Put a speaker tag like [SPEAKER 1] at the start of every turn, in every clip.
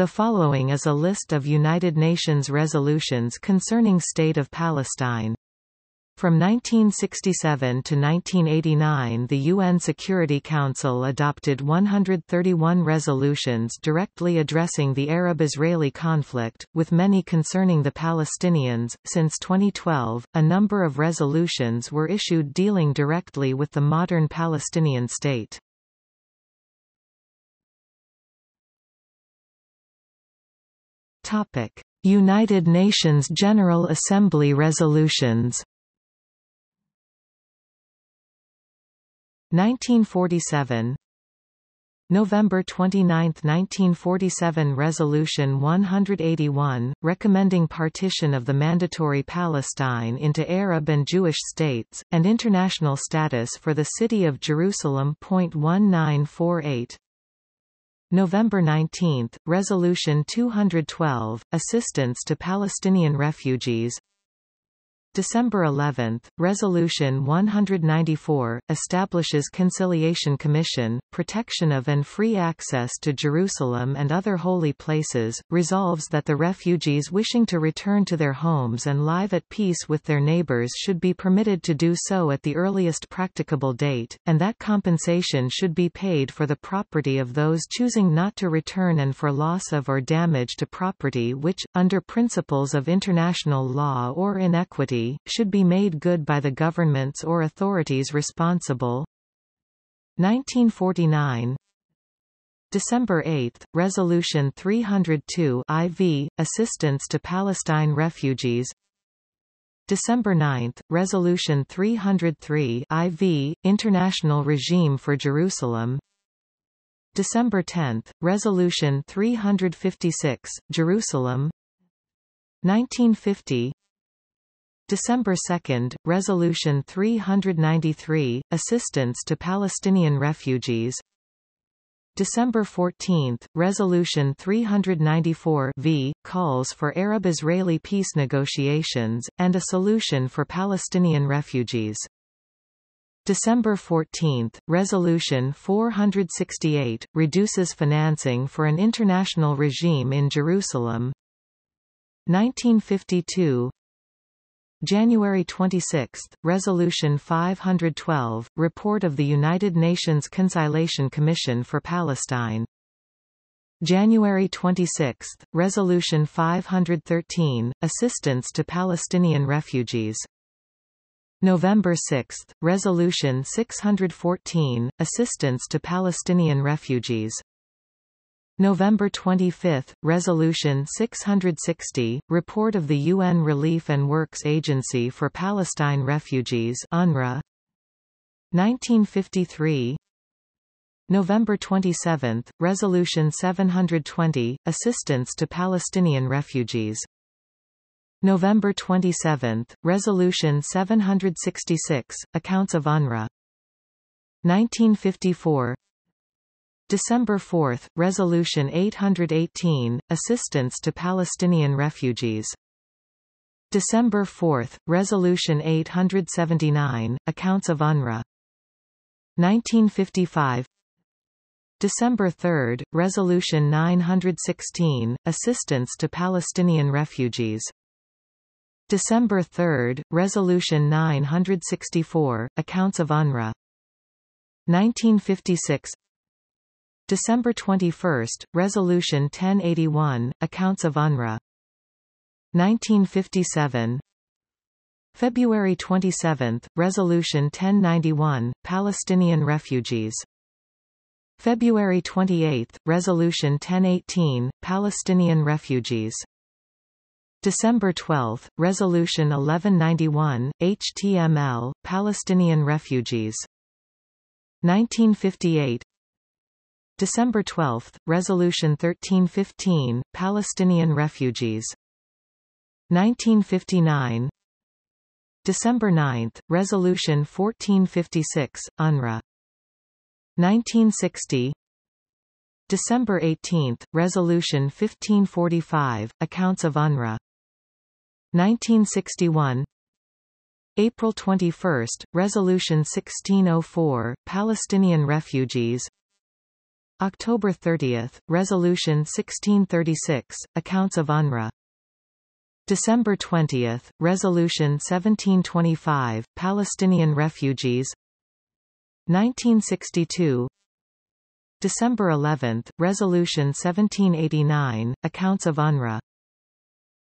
[SPEAKER 1] The following is a list of United Nations resolutions concerning State of Palestine. From 1967 to 1989 the UN Security Council adopted 131 resolutions directly addressing the Arab-Israeli conflict, with many concerning the Palestinians. Since 2012, a number of resolutions were issued dealing directly with the modern Palestinian state. Topic: United Nations General Assembly resolutions. 1947 November 29, 1947 Resolution 181, recommending partition of the Mandatory Palestine into Arab and Jewish states, and international status for the City of Jerusalem. 1948 November 19, Resolution 212, Assistance to Palestinian Refugees December 11, Resolution 194, establishes Conciliation Commission, protection of and free access to Jerusalem and other holy places, resolves that the refugees wishing to return to their homes and live at peace with their neighbors should be permitted to do so at the earliest practicable date, and that compensation should be paid for the property of those choosing not to return and for loss of or damage to property which, under principles of international law or inequity, should be made good by the governments or authorities responsible. 1949 December 8, Resolution 302 IV, Assistance to Palestine Refugees. December 9, Resolution 303 IV, International Regime for Jerusalem. December 10, Resolution 356, Jerusalem. 1950 December 2, Resolution 393, Assistance to Palestinian Refugees December 14, Resolution 394 v. calls for Arab-Israeli peace negotiations, and a solution for Palestinian refugees. December 14, Resolution 468, reduces financing for an international regime in Jerusalem. 1952 January 26, Resolution 512, Report of the United Nations Conciliation Commission for Palestine. January 26, Resolution 513, Assistance to Palestinian Refugees. November 6, Resolution 614, Assistance to Palestinian Refugees. November 25, Resolution 660, Report of the UN Relief and Works Agency for Palestine Refugees UNRWA. 1953 November 27, Resolution 720, Assistance to Palestinian Refugees. November 27, Resolution 766, Accounts of UNRWA. 1954 December 4, Resolution 818, Assistance to Palestinian Refugees. December 4, Resolution 879, Accounts of UNRWA. 1955 December 3, Resolution 916, Assistance to Palestinian Refugees. December 3, Resolution 964, Accounts of UNRWA. 1956 December 21, Resolution 1081, Accounts of UNRWA. 1957 February 27, Resolution 1091, Palestinian refugees. February 28, Resolution 1018, Palestinian refugees. December 12, Resolution 1191, HTML, Palestinian refugees. 1958 December 12, Resolution 1315, Palestinian refugees. 1959 December 9, Resolution 1456, UNRWA. 1960 December 18, Resolution 1545, Accounts of UNRWA. 1961 April 21, Resolution 1604, Palestinian refugees October 30, Resolution 1636, Accounts of UNRWA December 20, Resolution 1725, Palestinian refugees. 1962 December 11, Resolution 1789, Accounts of UNRWA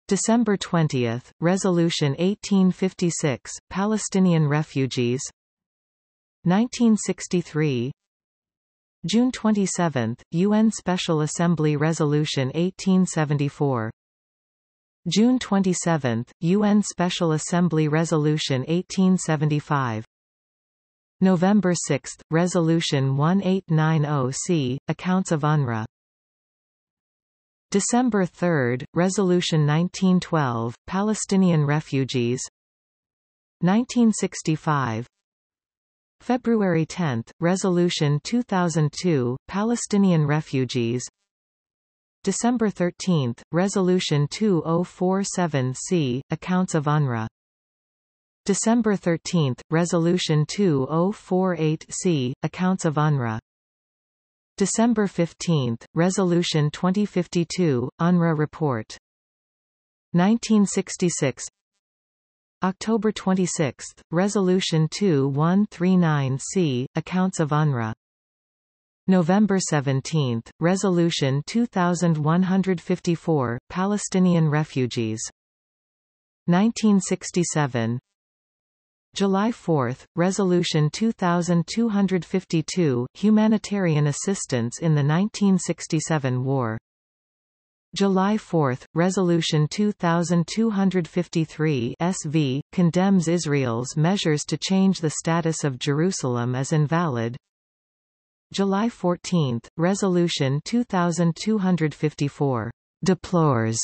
[SPEAKER 1] December 20, Resolution 1856, Palestinian refugees. 1963 June 27, UN Special Assembly Resolution 1874 June 27, UN Special Assembly Resolution 1875 November 6, Resolution 1890C, Accounts of UNRWA. December 3, Resolution 1912, Palestinian refugees. 1965 February 10, Resolution 2002, Palestinian refugees. December 13, Resolution 2047-C, Accounts of UNRWA. December 13, Resolution 2048-C, Accounts of UNRWA. December 15, Resolution 2052, UNRWA Report. 1966 October 26, Resolution 2139-C, Accounts of UNRWA. November 17, Resolution 2154, Palestinian refugees. 1967 July 4, Resolution 2252, Humanitarian Assistance in the 1967 War July 4, Resolution 2253 SV, condemns Israel's measures to change the status of Jerusalem as invalid. July 14, Resolution 2254 deplores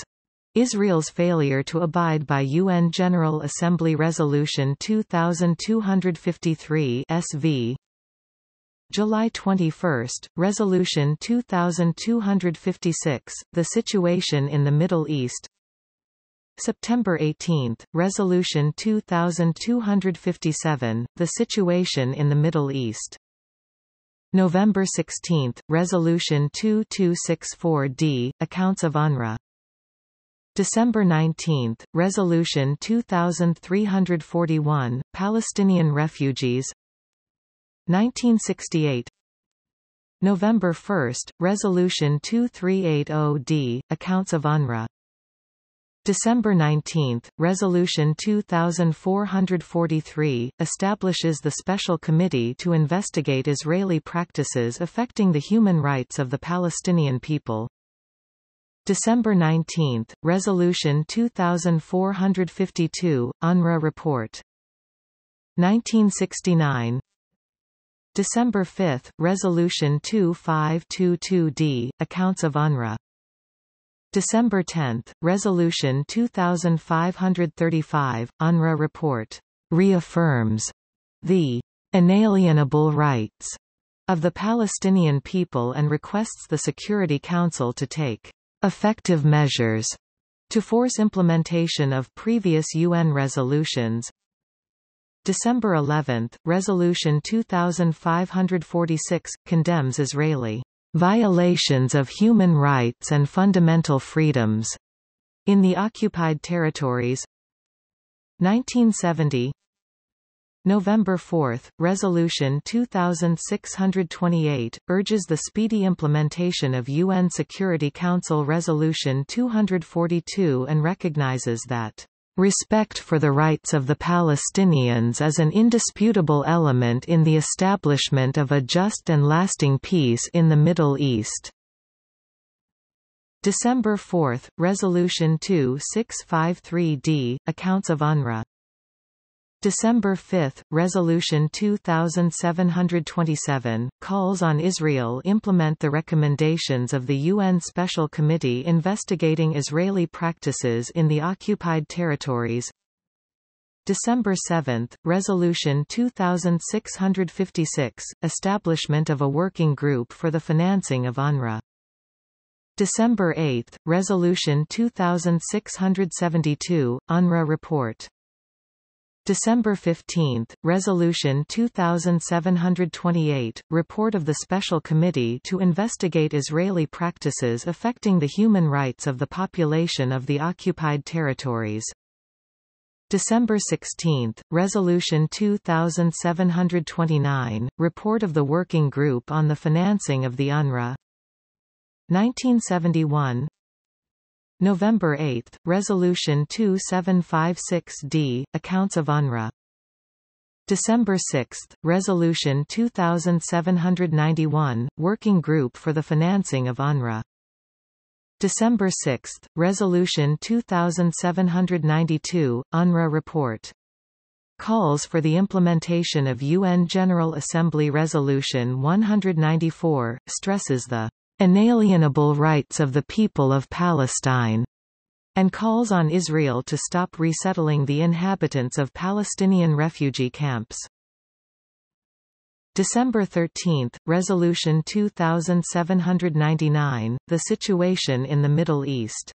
[SPEAKER 1] Israel's failure to abide by UN General Assembly Resolution 2253 SV July 21, Resolution 2256, The Situation in the Middle East. September 18, Resolution 2257, The Situation in the Middle East. November 16, Resolution 2264-D, Accounts of UNRWA December 19, Resolution 2341, Palestinian refugees 1968 November 1, Resolution 2380-D, Accounts of UNRWA. December 19, Resolution 2443, establishes the Special Committee to investigate Israeli practices affecting the human rights of the Palestinian people. December 19, Resolution 2452, UNRWA Report. 1969 December 5, Resolution 2522D, Accounts of UNRWA December 10, Resolution 2535, UNRWA Report, reaffirms the inalienable rights of the Palestinian people and requests the Security Council to take effective measures to force implementation of previous UN resolutions. December 11, Resolution 2546, condemns Israeli violations of human rights and fundamental freedoms in the occupied territories. 1970 November 4, Resolution 2628, urges the speedy implementation of UN Security Council Resolution 242 and recognizes that Respect for the rights of the Palestinians is an indisputable element in the establishment of a just and lasting peace in the Middle East. December 4, Resolution 2653-D, Accounts of UNRWA December 5, Resolution 2727, calls on Israel implement the recommendations of the UN Special Committee investigating Israeli practices in the occupied territories. December 7, Resolution 2656, establishment of a working group for the financing of UNRWA. December 8, Resolution 2672, UNRWA report December 15, Resolution 2728, report of the Special Committee to investigate Israeli practices affecting the human rights of the population of the occupied territories. December 16, Resolution 2729, report of the Working Group on the Financing of the UNRWA. 1971 November 8, Resolution 2756D, Accounts of UNRWA. December 6, Resolution 2791, Working Group for the Financing of UNRWA. December 6, Resolution 2792, UNRWA Report. Calls for the implementation of UN General Assembly Resolution 194, stresses the inalienable rights of the people of Palestine, and calls on Israel to stop resettling the inhabitants of Palestinian refugee camps. December 13, Resolution 2799, The Situation in the Middle East.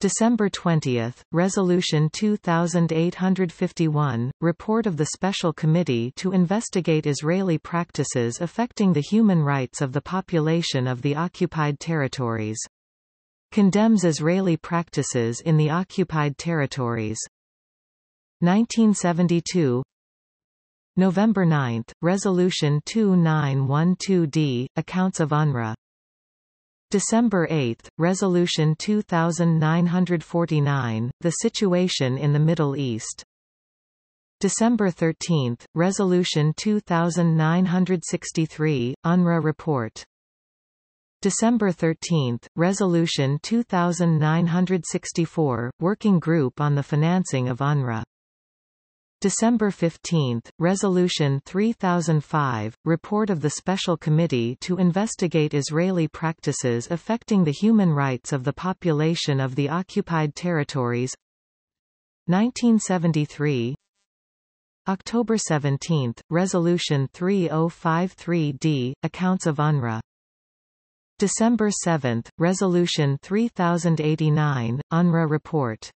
[SPEAKER 1] December 20, Resolution 2851, Report of the Special Committee to investigate Israeli practices affecting the human rights of the population of the occupied territories. Condemns Israeli practices in the occupied territories. 1972 November 9, Resolution 2912D, Accounts of UNRWA December 8, Resolution 2949, The Situation in the Middle East. December 13, Resolution 2963, UNRWA Report. December 13, Resolution 2964, Working Group on the Financing of UNRWA. December 15, Resolution 3005, Report of the Special Committee to investigate Israeli practices affecting the human rights of the population of the occupied territories. 1973 October 17, Resolution 3053D, Accounts of UNRWA. December 7, Resolution 3089, UNRWA Report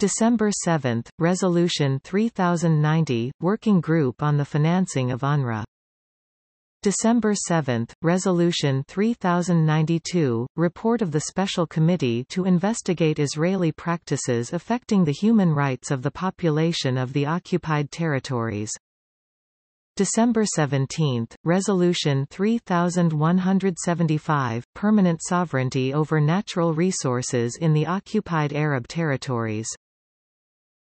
[SPEAKER 1] December 7, Resolution 3090, Working Group on the Financing of UNRWA. December 7, Resolution 3092, Report of the Special Committee to investigate Israeli practices affecting the human rights of the population of the occupied territories. December 17, Resolution 3175, Permanent Sovereignty over Natural Resources in the Occupied Arab Territories.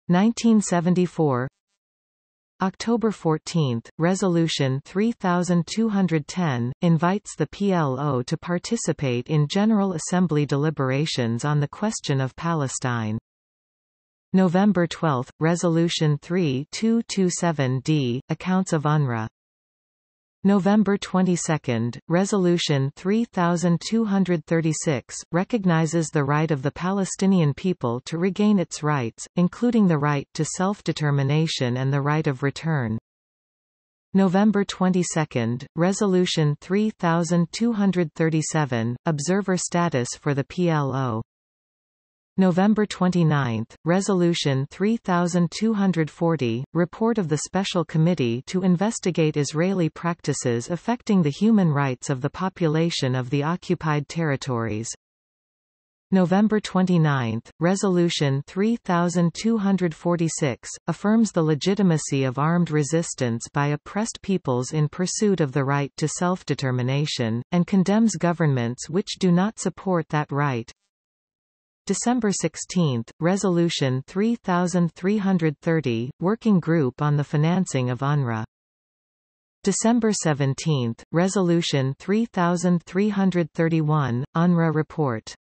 [SPEAKER 1] 1974 October 14, Resolution 3210, invites the PLO to participate in General Assembly deliberations on the question of Palestine. November 12, Resolution 3227D, Accounts of UNRWA November 22, Resolution 3236, recognizes the right of the Palestinian people to regain its rights, including the right to self-determination and the right of return. November 22, Resolution 3237, Observer status for the PLO. November 29, Resolution 3240, Report of the Special Committee to investigate Israeli practices affecting the human rights of the population of the occupied territories. November 29, Resolution 3246, affirms the legitimacy of armed resistance by oppressed peoples in pursuit of the right to self-determination, and condemns governments which do not support that right. December 16, Resolution 3330, Working Group on the Financing of UNRWA. December 17, Resolution 3331, UNRWA Report.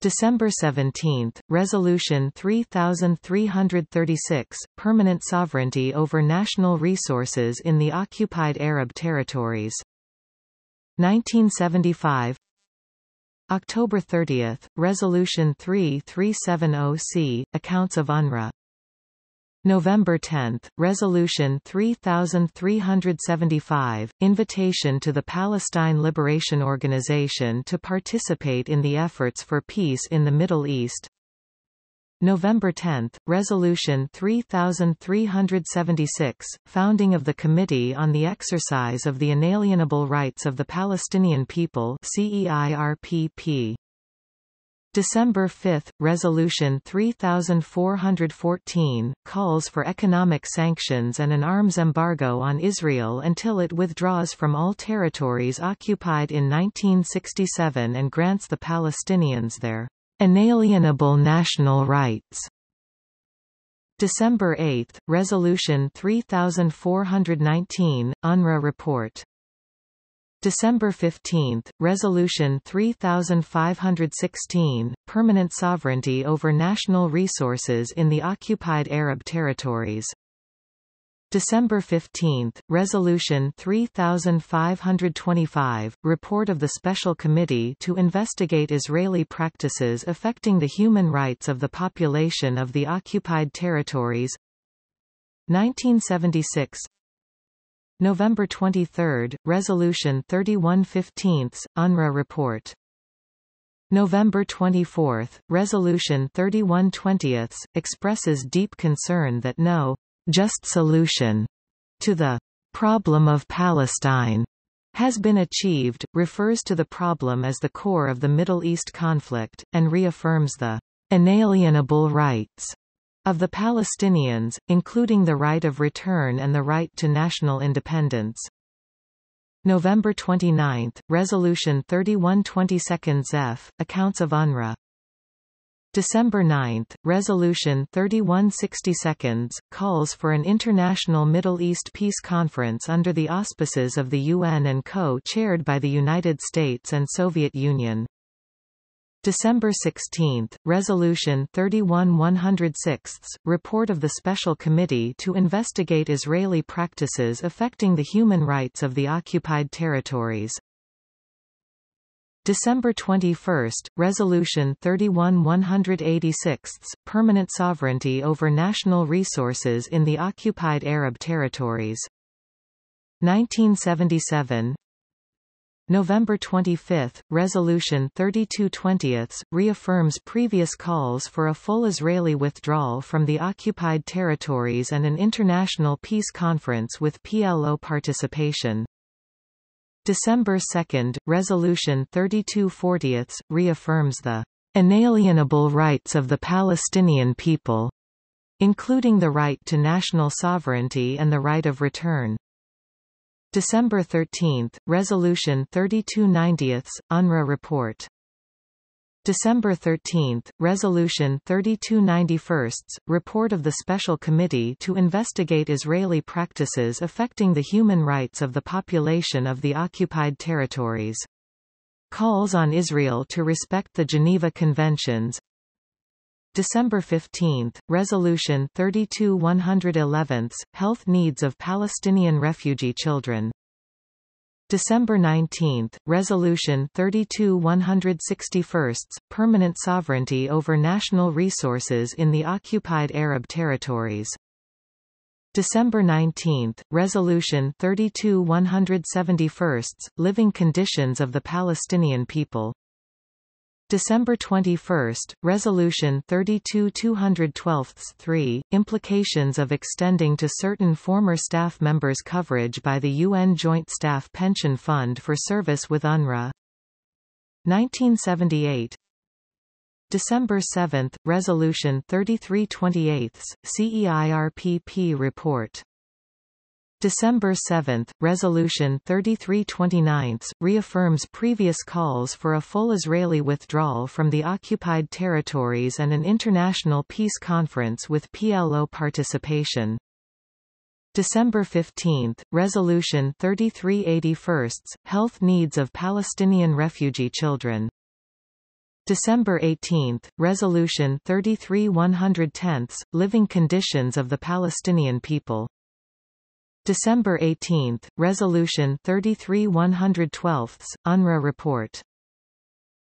[SPEAKER 1] December 17, Resolution 3336, Permanent Sovereignty over National Resources in the Occupied Arab Territories. 1975 October 30, Resolution 3370C, Accounts of UNRWA. November 10, Resolution 3375, Invitation to the Palestine Liberation Organization to participate in the efforts for peace in the Middle East. November 10, Resolution 3376, founding of the Committee on the Exercise of the Inalienable Rights of the Palestinian People CEIRPP. December 5, Resolution 3414, calls for economic sanctions and an arms embargo on Israel until it withdraws from all territories occupied in 1967 and grants the Palestinians their Inalienable national rights. December 8, Resolution 3419, UNRWA report. December 15, Resolution 3516, Permanent Sovereignty over National Resources in the Occupied Arab Territories. December 15, Resolution 3525, Report of the Special Committee to investigate Israeli practices affecting the human rights of the population of the occupied territories. 1976 November 23, Resolution 3115, UNRWA Report. November 24, Resolution 3120, expresses deep concern that no just solution to the problem of Palestine has been achieved, refers to the problem as the core of the Middle East conflict, and reaffirms the inalienable rights of the Palestinians, including the right of return and the right to national independence. November 29, Resolution 3122 F, Accounts of UNRWA December 9, Resolution 3162 calls for an international Middle East peace conference under the auspices of the UN and co-chaired by the United States and Soviet Union. December 16, Resolution 31-106, Report of the Special Committee to investigate Israeli practices affecting the human rights of the occupied territories. December 21, Resolution 31-186, Permanent Sovereignty over National Resources in the Occupied Arab Territories. 1977 November 25, Resolution 3220 reaffirms previous calls for a full Israeli withdrawal from the occupied territories and an international peace conference with PLO participation. December 2, Resolution 3240 reaffirms the inalienable rights of the Palestinian people, including the right to national sovereignty and the right of return. December 13, Resolution 3290, UNRWA report. December 13, Resolution 3291, Report of the Special Committee to investigate Israeli practices affecting the human rights of the population of the occupied territories. Calls on Israel to respect the Geneva Conventions. December 15, Resolution 32-111, Health Needs of Palestinian Refugee Children. December 19, Resolution 32-161, Permanent Sovereignty over National Resources in the Occupied Arab Territories. December 19, Resolution 32-171, Living Conditions of the Palestinian People. December 21, Resolution 32-212-3, Implications of extending to certain former staff members coverage by the UN Joint Staff Pension Fund for service with UNRWA. 1978 December 7, Resolution 3328, CEIRPP report December 7, Resolution 3329 reaffirms previous calls for a full Israeli withdrawal from the occupied territories and an international peace conference with PLO participation. December 15, Resolution 3381, Health Needs of Palestinian Refugee Children. December 18, Resolution 33-110, Living Conditions of the Palestinian People. December 18, Resolution 33-112, UNRWA report.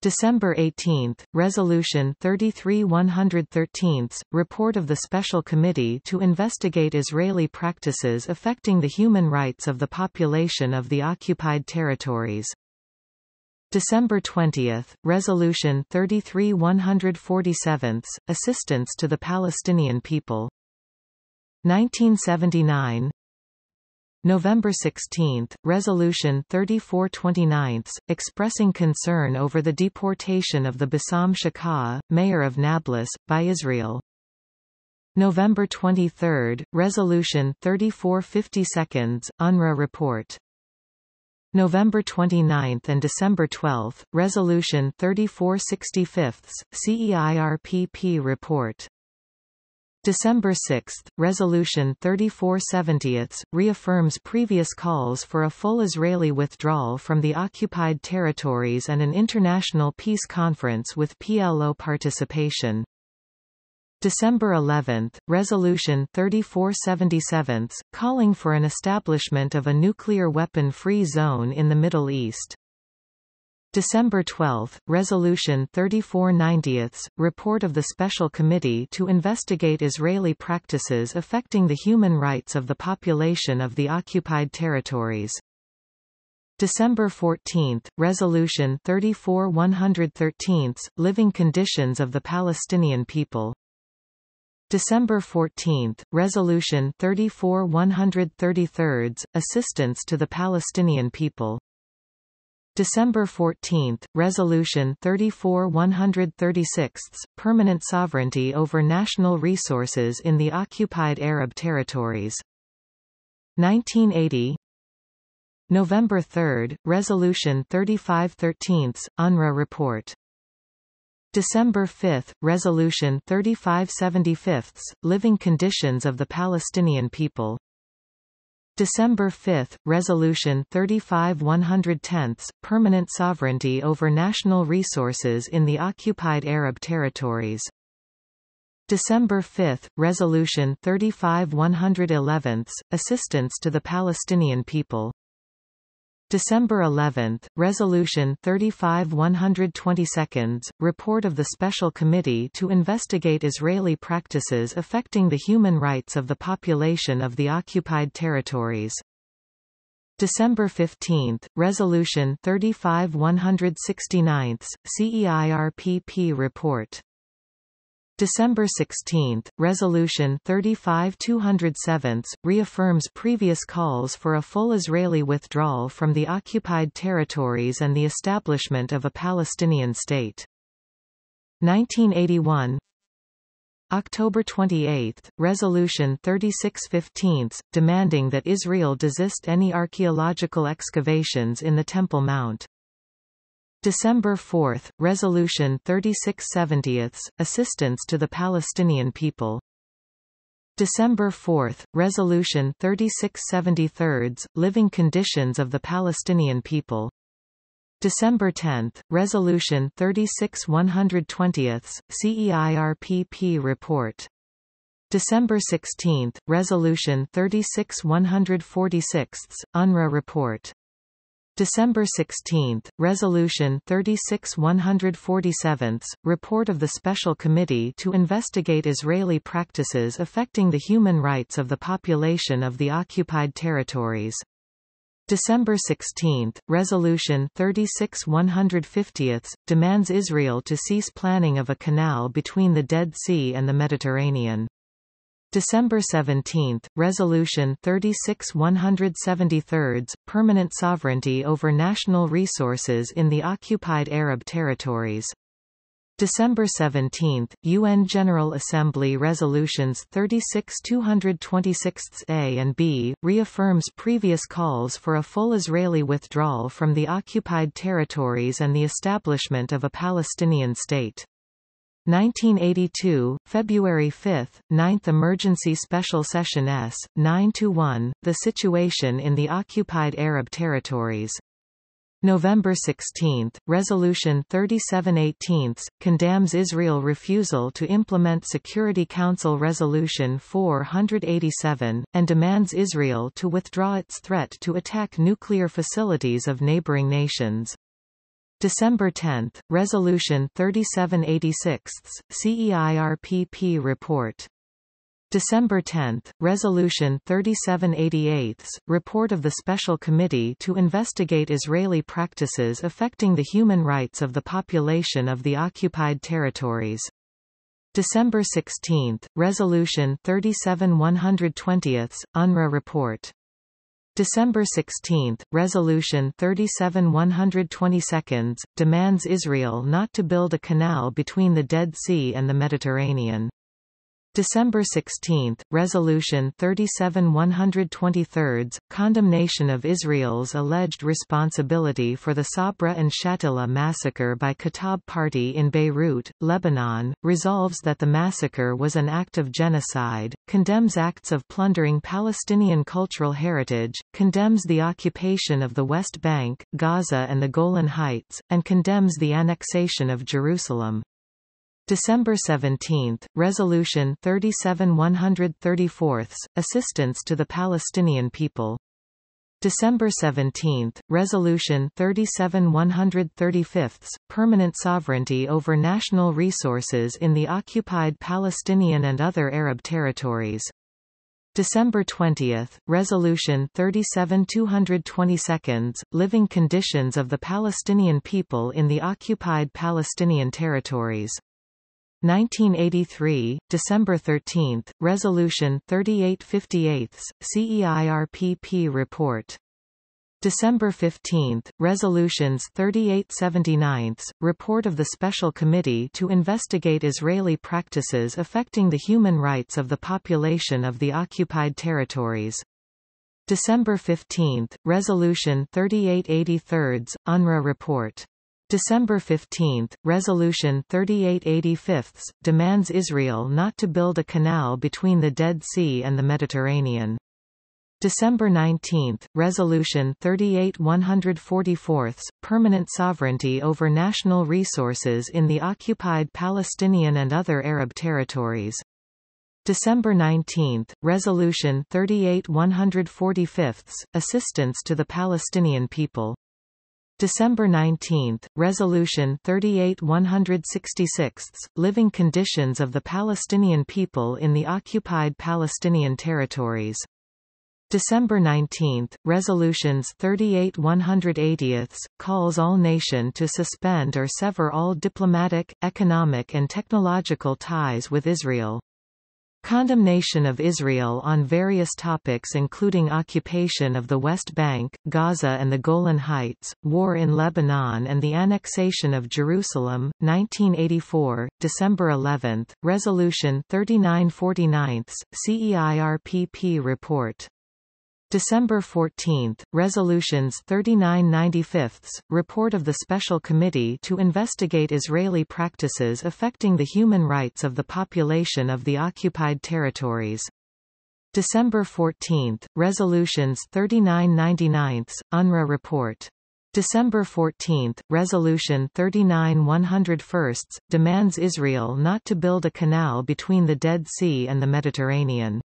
[SPEAKER 1] December 18, Resolution 33-113, Report of the Special Committee to investigate Israeli practices affecting the human rights of the population of the occupied territories. December 20, Resolution 33 147, Assistance to the Palestinian People. 1979 November 16, Resolution 3429, expressing concern over the deportation of the Bassam Shakaa, mayor of Nablus, by Israel. November 23, Resolution 3452, UNRWA report. November 29 and December 12, Resolution 3465, CEIRPP report. December 6, Resolution 3470 reaffirms previous calls for a full Israeli withdrawal from the occupied territories and an international peace conference with PLO participation. December 11, Resolution 3477, calling for an establishment of a nuclear weapon-free zone in the Middle East. December 12, Resolution 3490, report of the Special Committee to investigate Israeli practices affecting the human rights of the population of the occupied territories. December 14, Resolution 34 113, Living Conditions of the Palestinian People. December 14, Resolution 34 133, Assistance to the Palestinian People. December 14, Resolution 34 136, Permanent Sovereignty over National Resources in the Occupied Arab Territories. 1980 November 3, Resolution 3513, UNRWA Report December 5, Resolution 3575, Living Conditions of the Palestinian People. December 5, Resolution 35 110, Permanent Sovereignty over National Resources in the Occupied Arab Territories. December 5, Resolution 35 111, Assistance to the Palestinian People. December 11, Resolution 35 122, Report of the Special Committee to investigate Israeli practices affecting the human rights of the population of the occupied territories. December 15, Resolution 35 169, CEIRPP Report December 16, Resolution 35-207, reaffirms previous calls for a full Israeli withdrawal from the occupied territories and the establishment of a Palestinian state. 1981 October 28, Resolution 3615, demanding that Israel desist any archaeological excavations in the Temple Mount. December 4, Resolution 3670, Assistance to the Palestinian People. December 4, Resolution 3673, Living Conditions of the Palestinian People. December 10, Resolution 36 120, CEIRPP Report. December 16, Resolution 36 146, UNRWA Report. December 16, Resolution 36-147, Report of the Special Committee to investigate Israeli practices affecting the human rights of the population of the occupied territories. December 16, Resolution 36-150, demands Israel to cease planning of a canal between the Dead Sea and the Mediterranean. December 17, Resolution 36 173, Permanent Sovereignty over National Resources in the Occupied Arab Territories. December 17, UN General Assembly Resolutions 36 226a and b, reaffirms previous calls for a full Israeli withdrawal from the occupied territories and the establishment of a Palestinian state. 1982, February 5, 9th Emergency Special Session S. 9-1, The Situation in the Occupied Arab Territories. November 16, Resolution 3718, condemns Israel refusal to implement Security Council Resolution 487, and demands Israel to withdraw its threat to attack nuclear facilities of neighboring nations. December 10, Resolution 3786, CEIRPP report. December 10, Resolution 3788, report of the Special Committee to investigate Israeli practices affecting the human rights of the population of the occupied territories. December 16, Resolution 37120, UNRWA report. December 16, Resolution 37 demands Israel not to build a canal between the Dead Sea and the Mediterranean. December 16, Resolution 37 123, condemnation of Israel's alleged responsibility for the Sabra and Shatila massacre by Kataib Party in Beirut, Lebanon, resolves that the massacre was an act of genocide, condemns acts of plundering Palestinian cultural heritage, condemns the occupation of the West Bank, Gaza and the Golan Heights, and condemns the annexation of Jerusalem. December 17, Resolution 37 134, Assistance to the Palestinian People. December 17, Resolution 37 135, Permanent Sovereignty over National Resources in the Occupied Palestinian and Other Arab Territories. December 20, Resolution 37 222, Living Conditions of the Palestinian People in the Occupied Palestinian Territories. 1983, December 13, Resolution 3858, CEIRPP Report. December 15, Resolutions 3879, Report of the Special Committee to investigate Israeli practices affecting the human rights of the population of the occupied territories. December 15, Resolution 3883, UNRWA Report. December 15, Resolution 3885, demands Israel not to build a canal between the Dead Sea and the Mediterranean. December 19, Resolution 38 144, Permanent Sovereignty over National Resources in the Occupied Palestinian and Other Arab Territories. December 19, Resolution 38 145, Assistance to the Palestinian People. December 19, Resolution 38 166, Living Conditions of the Palestinian People in the Occupied Palestinian Territories. December 19, Resolutions 38 180, calls all nation to suspend or sever all diplomatic, economic and technological ties with Israel. Condemnation of Israel on various topics including occupation of the West Bank, Gaza and the Golan Heights, war in Lebanon and the annexation of Jerusalem, 1984, December 11, Resolution 3949, CEIRPP report. December 14, Resolutions 3995, Report of the Special Committee to investigate Israeli practices affecting the human rights of the population of the occupied territories. December 14, Resolutions 3999, UNRWA Report. December 14, Resolution 39 101, demands Israel not to build a canal between the Dead Sea and the Mediterranean.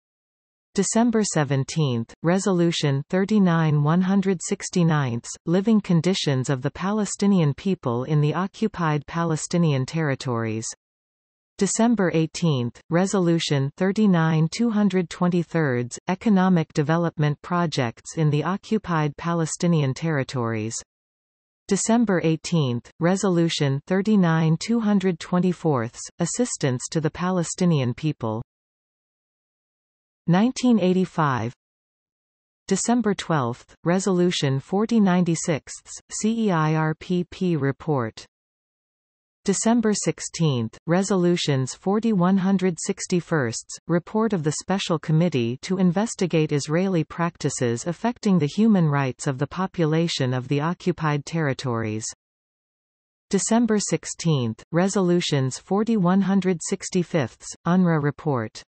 [SPEAKER 1] December 17, Resolution 39 169, Living Conditions of the Palestinian People in the Occupied Palestinian Territories. December 18, Resolution 39 223, Economic Development Projects in the Occupied Palestinian Territories. December 18, Resolution 39 224, Assistance to the Palestinian People. 1985 December 12, Resolution 4096, CEIRPP report. December 16, Resolutions 4161, Report of the Special Committee to investigate Israeli practices affecting the human rights of the population of the occupied territories. December 16, Resolutions 4165, UNRWA report.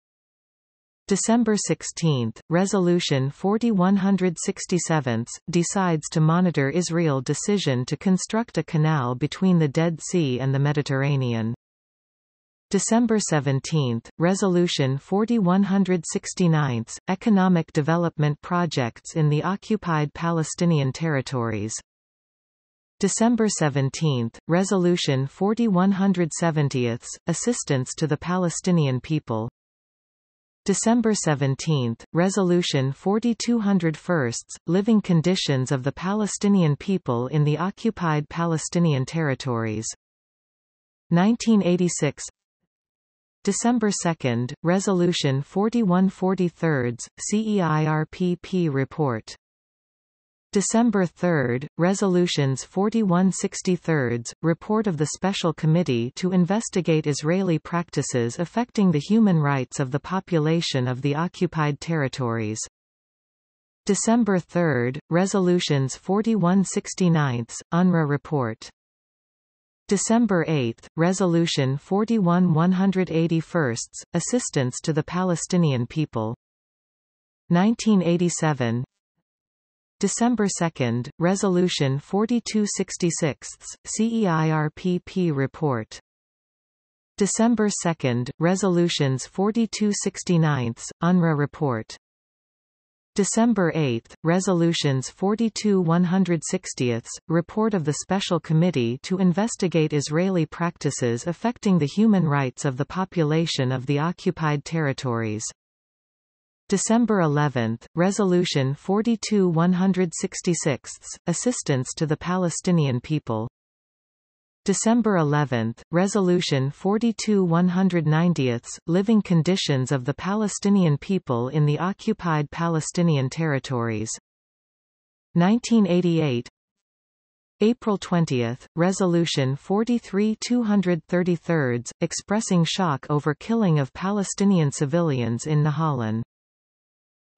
[SPEAKER 1] December 16, Resolution 4167, decides to monitor Israel decision to construct a canal between the Dead Sea and the Mediterranean. December 17, Resolution 4169, Economic Development Projects in the Occupied Palestinian Territories. December 17, Resolution 4170, Assistance to the Palestinian People. December 17, Resolution 4201, Living Conditions of the Palestinian People in the Occupied Palestinian Territories. 1986 December 2, Resolution 4143, CEIRPP Report December 3, Resolutions 4163, Report of the Special Committee to investigate Israeli practices affecting the human rights of the population of the occupied territories. December 3, Resolutions 4169, UNRWA Report. December 8, Resolution 41 181, Assistance to the Palestinian People. 1987 December 2, Resolution 4266, CEIRPP Report. December 2, Resolutions 4269, UNRWA Report. December 8, Resolutions 42 160, Report of the Special Committee to investigate Israeli practices affecting the human rights of the population of the occupied territories. December 11, Resolution 42 166, Assistance to the Palestinian People. December 11, Resolution 42 190, Living Conditions of the Palestinian People in the Occupied Palestinian Territories. 1988 April 20, Resolution 43 233, expressing shock over killing of Palestinian civilians in Nahalin.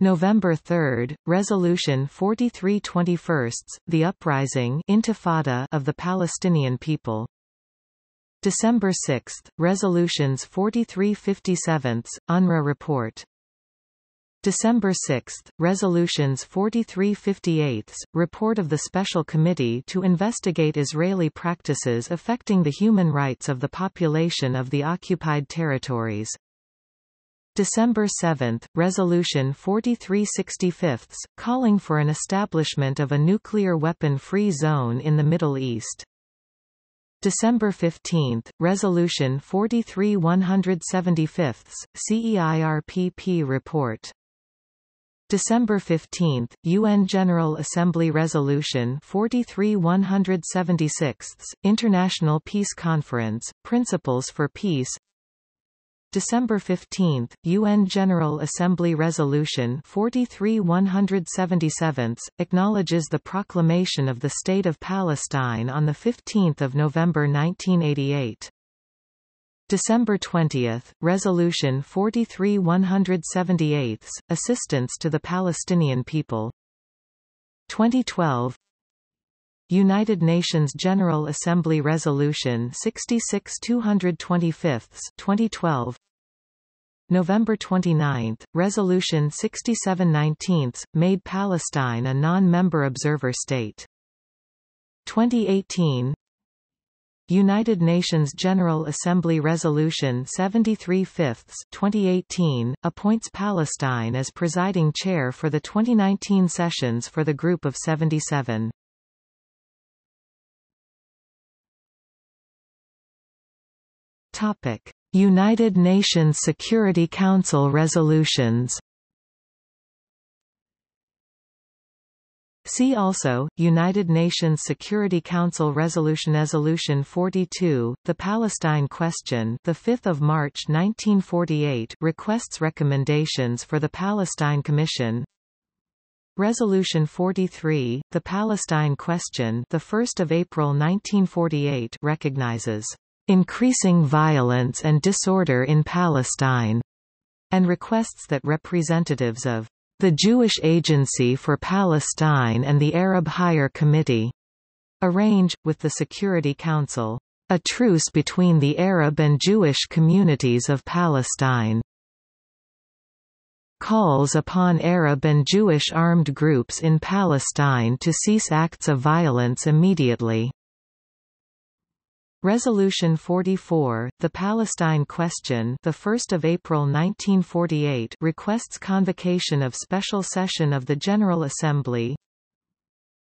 [SPEAKER 1] November 3, Resolution 4321, the uprising Intifada of the Palestinian people. December 6, Resolutions 4357, UNRWA report. December 6, Resolutions 4358, Report of the Special Committee to investigate Israeli practices affecting the human rights of the population of the occupied territories. December 7, Resolution 4365, calling for an establishment of a nuclear weapon-free zone in the Middle East. December 15, Resolution 43 175, CEIRPP report. December 15, UN General Assembly Resolution 43 176, International Peace Conference, Principles for Peace December 15, UN General Assembly Resolution 43 177, acknowledges the proclamation of the State of Palestine on 15 November 1988. December 20, Resolution 43 178, Assistance to the Palestinian People. 2012 United Nations General Assembly Resolution 66 225 2012 November 29, Resolution 6719, made Palestine a non-member observer state. 2018 United Nations General Assembly Resolution 73 5 2018, appoints Palestine as presiding chair for the 2019 sessions for the Group of 77. Topic. United Nations Security Council resolutions See also, United Nations Security Council Resolution Resolution 42, The Palestine Question the 5th of March 1948 requests recommendations for the Palestine Commission Resolution 43, The Palestine Question the 1st of April 1948 recognizes increasing violence and disorder in Palestine, and requests that representatives of the Jewish Agency for Palestine and the Arab Higher Committee arrange, with the Security Council, a truce between the Arab and Jewish communities of Palestine calls upon Arab and Jewish armed groups in Palestine to cease acts of violence immediately. Resolution 44, the Palestine Question, the 1st of April 1948, requests convocation of special session of the General Assembly.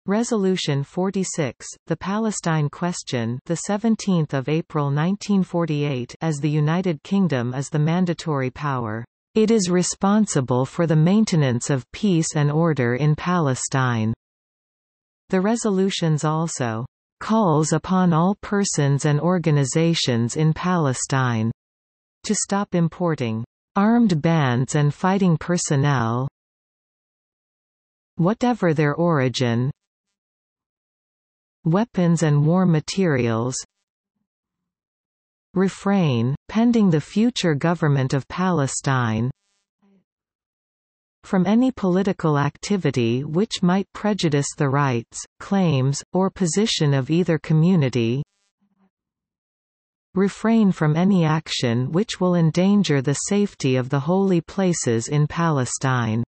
[SPEAKER 1] Resolution 46, the Palestine Question, the 17th of April 1948, as the United Kingdom is the mandatory power It is responsible for the maintenance of peace and order in Palestine. The resolutions also calls upon all persons and organizations in Palestine to stop importing armed bands and fighting personnel whatever their origin weapons and war materials refrain, pending the future government of Palestine from any political activity which might prejudice the rights, claims, or position of either community refrain from any action which will endanger the safety of the holy places in Palestine.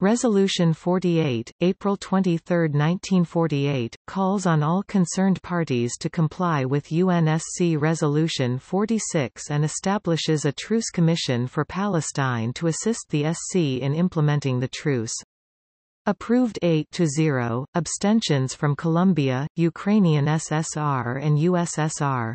[SPEAKER 1] Resolution 48, April 23, 1948, calls on all concerned parties to comply with UNSC Resolution 46 and establishes a truce commission for Palestine to assist the SC in implementing the truce. Approved 8 to 0, abstentions from Colombia, Ukrainian SSR and USSR.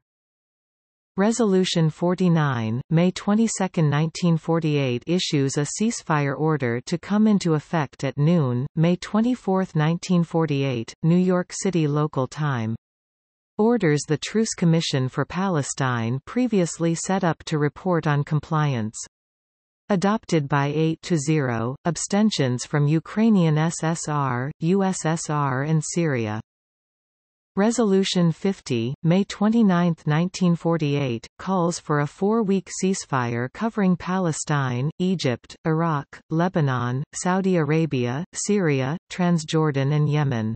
[SPEAKER 1] Resolution 49, May 22, 1948 issues a ceasefire order to come into effect at noon, May 24, 1948, New York City local time. Orders the Truce Commission for Palestine previously set up to report on compliance. Adopted by 8 to 0, abstentions from Ukrainian SSR, USSR and Syria. Resolution 50, May 29, 1948, calls for a four-week ceasefire covering Palestine, Egypt, Iraq, Lebanon, Saudi Arabia, Syria, Transjordan and Yemen.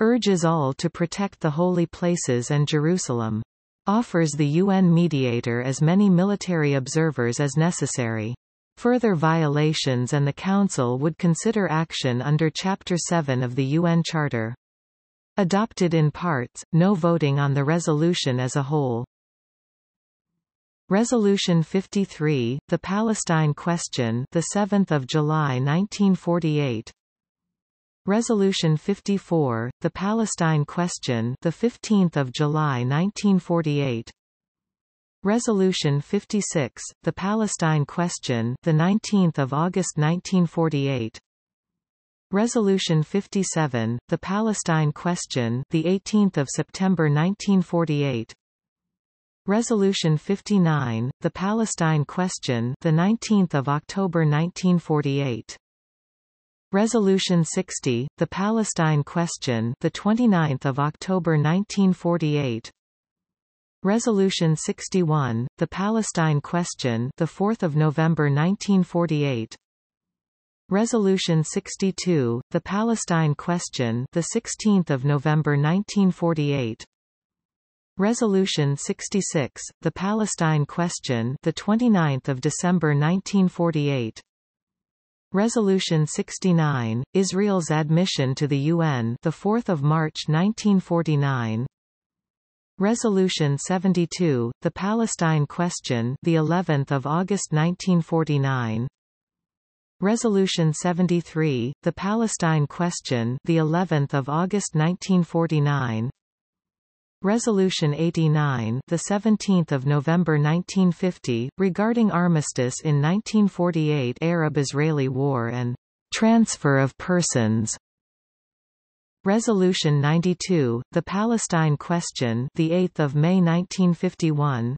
[SPEAKER 1] Urges all to protect the holy places and Jerusalem. Offers the UN mediator as many military observers as necessary. Further violations and the Council would consider action under Chapter 7 of the UN Charter. Adopted in parts, no voting on the resolution as a whole. Resolution 53, the Palestine Question, the 7th of July 1948. Resolution 54, the Palestine Question, the 15th of July 1948. Resolution 56, the Palestine Question, the 19th of August 1948. Resolution 57, the Palestine Question, the 18th of September 1948. Resolution 59, the Palestine Question, the 19th of October 1948. Resolution 60, the Palestine Question, the 29th of October 1948. Resolution 61, the Palestine Question, the 4th of November 1948. Resolution 62, the Palestine Question, the 16th of November 1948. Resolution 66, the Palestine Question, the 29th of December 1948. Resolution 69, Israel's admission to the UN, the 4th of March 1949. Resolution 72, the Palestine Question, the 11th of August 1949. Resolution 73, the Palestine Question, the 11th of August 1949. Resolution 89, the 17th of November 1950, regarding armistice in 1948 Arab-Israeli War and transfer of persons. Resolution 92, the Palestine Question, the 8th of May 1951.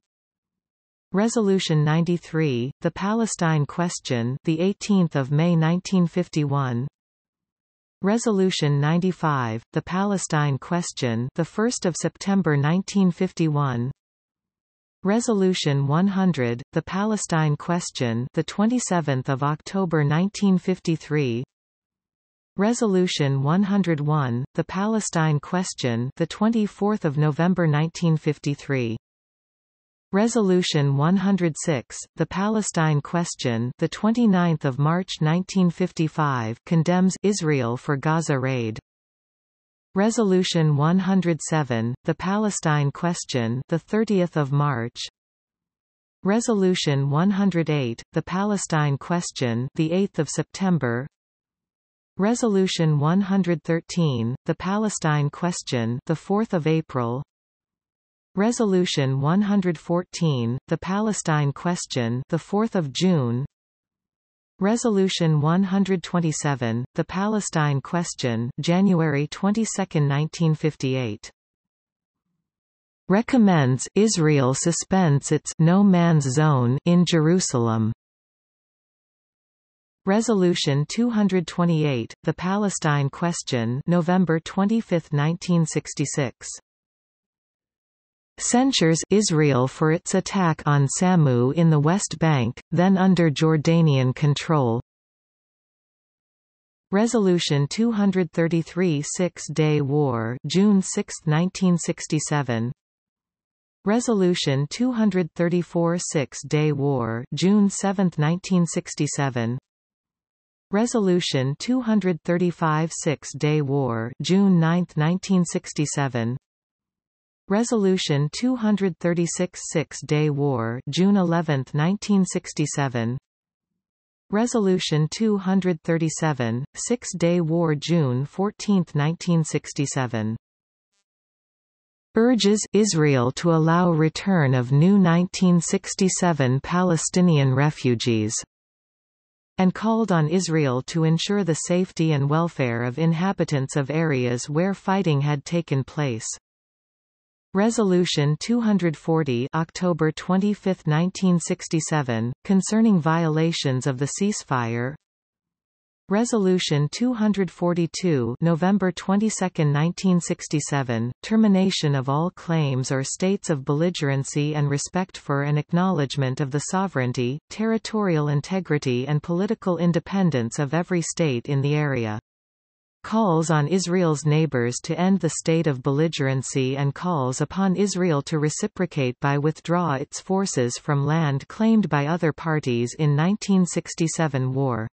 [SPEAKER 1] Resolution 93, the Palestine Question, the 18th of May 1951. Resolution 95, the Palestine Question, the 1st of September 1951. Resolution 100, the Palestine Question, the 27th of October 1953. Resolution 101, the Palestine Question, the 24th of November 1953. Resolution 106, the Palestine Question, the 29th of March 1955, condemns Israel for Gaza raid. Resolution 107, the Palestine Question, the 30th of March. Resolution 108, the Palestine Question, the 8th of September. Resolution 113, the Palestine Question, the 4th of April. Resolution 114, the Palestine Question, the 4th of June. Resolution 127, the Palestine Question, January 22, 1958. Recommends Israel suspends its no man's zone in Jerusalem. Resolution 228, the Palestine Question, November 25, 1966 censures Israel for its attack on Samu in the West Bank, then under Jordanian control. Resolution 233 Six-Day War June 6, 1967 Resolution 234 Six-Day War June 7, 1967 Resolution 235 Six-Day War June 9, 1967 Resolution 236 Six-Day War June 11, 1967 Resolution 237, Six-Day War June 14, 1967 urges Israel to allow return of new 1967 Palestinian refugees and called on Israel to ensure the safety and welfare of inhabitants of areas where fighting had taken place. Resolution 240 October 25, 1967, concerning violations of the ceasefire. Resolution 242 November 22, 1967, termination of all claims or states of belligerency and respect for and acknowledgement of the sovereignty, territorial integrity and political independence of every state in the area calls on Israel's neighbors to end the state of belligerency and calls upon Israel to reciprocate by withdraw its forces from land claimed by other parties in 1967 war.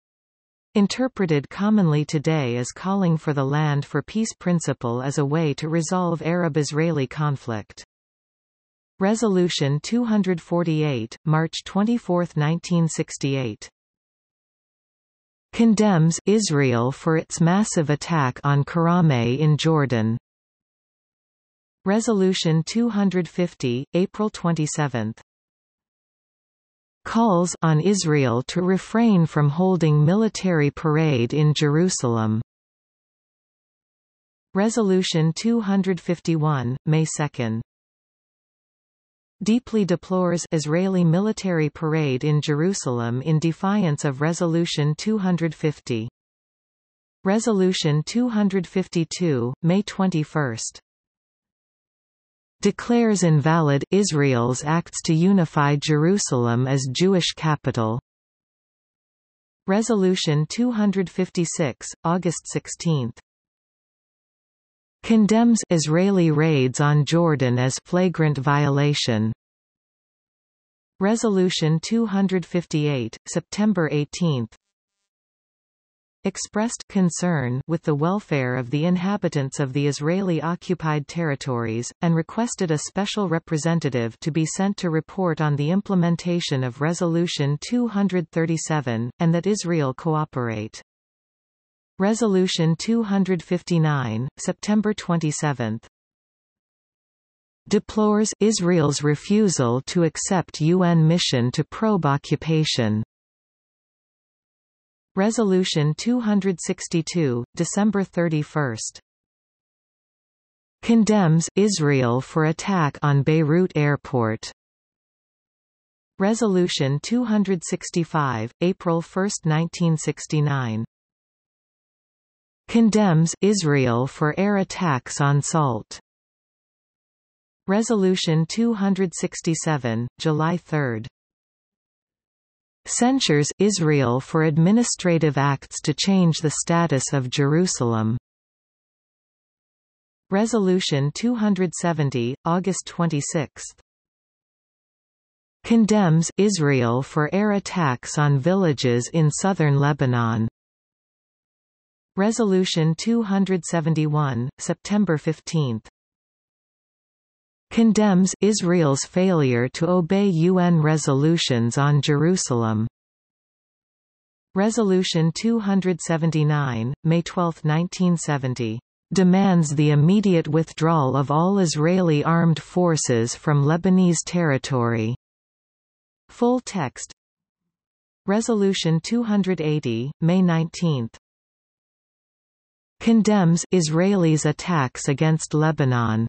[SPEAKER 1] Interpreted commonly today as calling for the land for peace principle as a way to resolve Arab-Israeli conflict. Resolution 248, March 24, 1968 condemns Israel for its massive attack on Karameh in Jordan. Resolution 250, April 27. Calls on Israel to refrain from holding military parade in Jerusalem. Resolution 251, May 2 deeply deplores Israeli military parade in Jerusalem in defiance of Resolution 250. Resolution 252, May 21 declares invalid Israel's acts to unify Jerusalem as Jewish capital. Resolution 256, August 16 condemns Israeli raids on Jordan as flagrant violation. Resolution 258, September 18 expressed concern with the welfare of the inhabitants of the Israeli-occupied territories, and requested a special representative to be sent to report on the implementation of Resolution 237, and that Israel cooperate. Resolution 259, September 27 deplores Israel's refusal to accept UN mission to probe occupation. Resolution 262, December 31 condemns Israel for attack on Beirut airport. Resolution 265, April 1, 1969 condemns Israel for air attacks on Salt. Resolution 267, July 3. Censures Israel for administrative acts to change the status of Jerusalem. Resolution 270, August 26. Condemns Israel for air attacks on villages in southern Lebanon. Resolution 271, September 15. Condemns Israel's failure to obey UN resolutions on Jerusalem. Resolution 279, May 12, 1970 demands the immediate withdrawal of all Israeli armed forces from Lebanese territory. Full text Resolution 280, May 19 Condemns Israelis' attacks against Lebanon.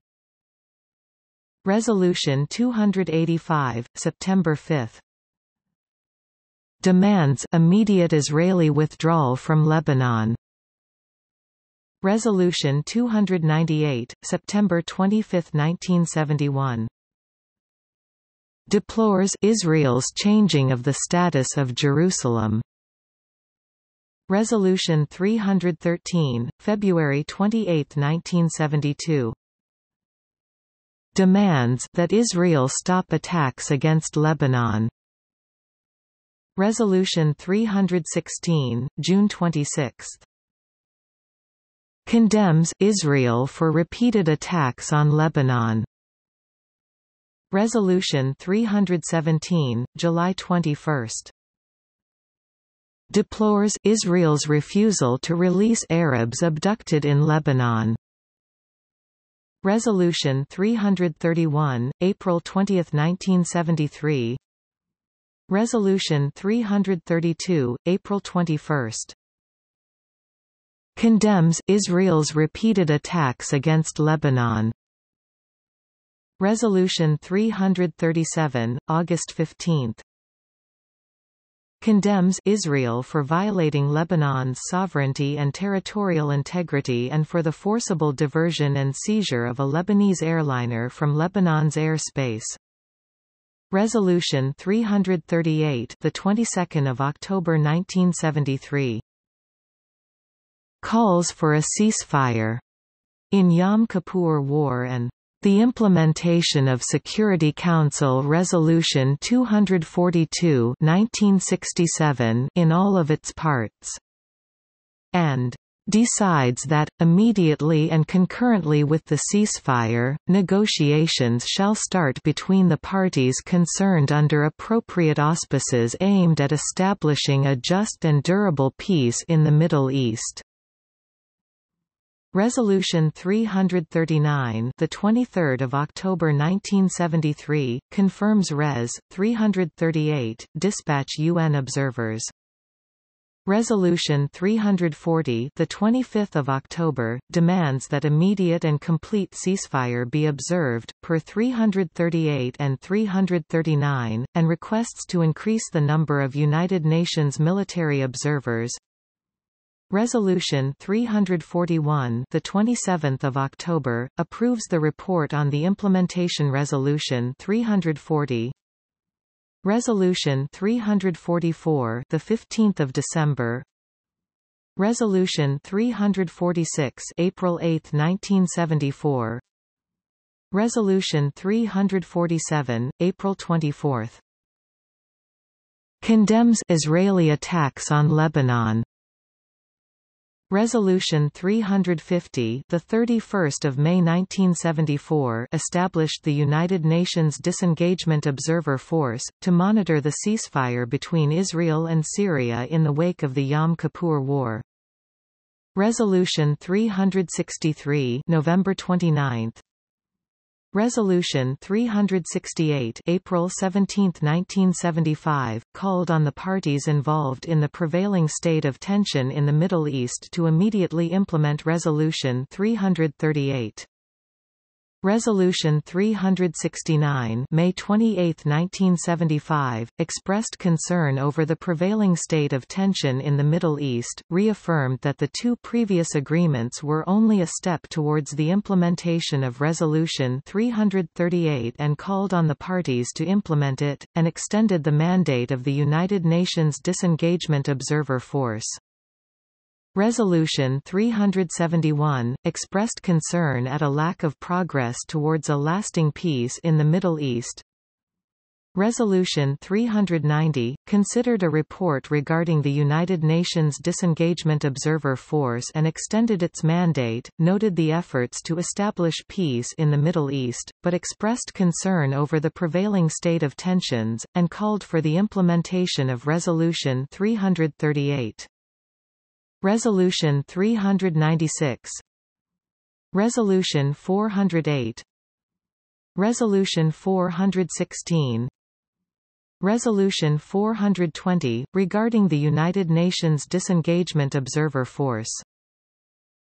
[SPEAKER 1] Resolution 285, September 5 Demands immediate Israeli withdrawal from Lebanon. Resolution 298, September 25, 1971. Deplores Israel's changing of the status of Jerusalem. Resolution 313, February 28, 1972. Demands that Israel stop attacks against Lebanon. Resolution 316, June 26 condemns Israel for repeated attacks on Lebanon. Resolution 317, July 21. Deplores Israel's refusal to release Arabs abducted in Lebanon. Resolution 331, April 20, 1973 Resolution 332, April 21 condemns Israel's repeated attacks against Lebanon. Resolution 337, August 15. Condemns Israel for violating Lebanon's sovereignty and territorial integrity and for the forcible diversion and seizure of a Lebanese airliner from Lebanon's airspace. Resolution 338, the 22nd of October 1973 calls for a ceasefire in Yom Kippur War and the implementation of Security Council Resolution 242 1967 in all of its parts, and decides that, immediately and concurrently with the ceasefire, negotiations shall start between the parties concerned under appropriate auspices aimed at establishing a just and durable peace in the Middle East. Resolution 339, the 23rd of October 1973, confirms Res. 338, dispatch UN observers. Resolution 340, the 25th of October, demands that immediate and complete ceasefire be observed per 338 and 339 and requests to increase the number of United Nations military observers. Resolution 341, the 27th of October, approves the report on the implementation resolution 340. Resolution 344, the 15th of December. Resolution 346, April 8, 1974. Resolution 347, April 24. Condemns Israeli attacks on Lebanon. Resolution 350, the 31st of May 1974, established the United Nations Disengagement Observer Force to monitor the ceasefire between Israel and Syria in the wake of the Yom Kippur War. Resolution 363, November 29, Resolution 368 April 17, 1975, called on the parties involved in the prevailing state of tension in the Middle East to immediately implement Resolution 338. Resolution 369 May 28, 1975, expressed concern over the prevailing state of tension in the Middle East, reaffirmed that the two previous agreements were only a step towards the implementation of Resolution 338 and called on the parties to implement it, and extended the mandate of the United Nations Disengagement Observer Force. Resolution 371, expressed concern at a lack of progress towards a lasting peace in the Middle East. Resolution 390, considered a report regarding the United Nations Disengagement Observer Force and extended its mandate, noted the efforts to establish peace in the Middle East, but expressed concern over the prevailing state of tensions, and called for the implementation of Resolution 338. Resolution 396 Resolution 408 Resolution 416 Resolution 420, regarding the United Nations Disengagement Observer Force.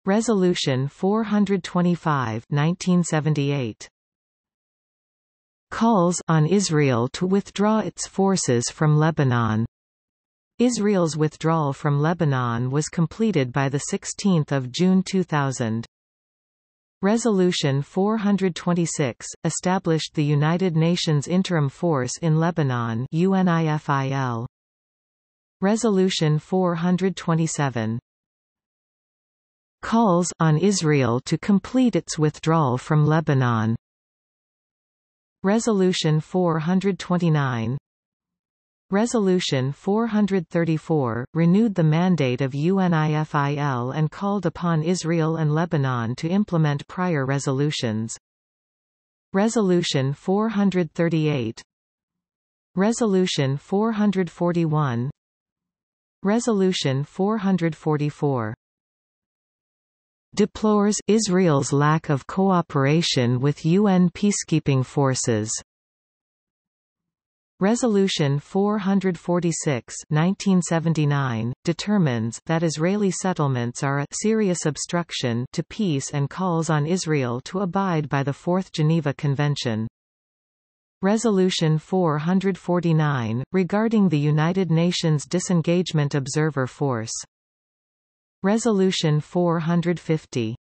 [SPEAKER 1] Resolution 425 1978 calls on Israel to withdraw its forces from Lebanon. Israel's withdrawal from Lebanon was completed by 16 June 2000. Resolution 426, established the United Nations Interim Force in Lebanon UNIFIL. Resolution 427 calls on Israel to complete its withdrawal from Lebanon. Resolution 429 Resolution 434, renewed the mandate of UNIFIL and called upon Israel and Lebanon to implement prior resolutions. Resolution 438 Resolution 441 Resolution 444 deplores Israel's lack of cooperation with UN peacekeeping forces. Resolution 446 1979, determines that Israeli settlements are a serious obstruction to peace and calls on Israel to abide by the Fourth Geneva Convention. Resolution 449, regarding the United Nations Disengagement Observer Force. Resolution 450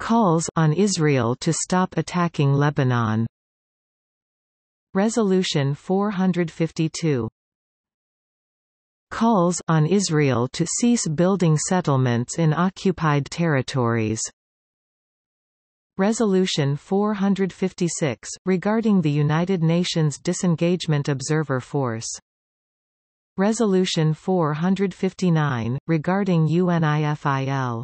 [SPEAKER 1] calls on Israel to stop attacking Lebanon. Resolution 452 calls on Israel to cease building settlements in occupied territories. Resolution 456, regarding the United Nations Disengagement Observer Force. Resolution 459, regarding UNIFIL.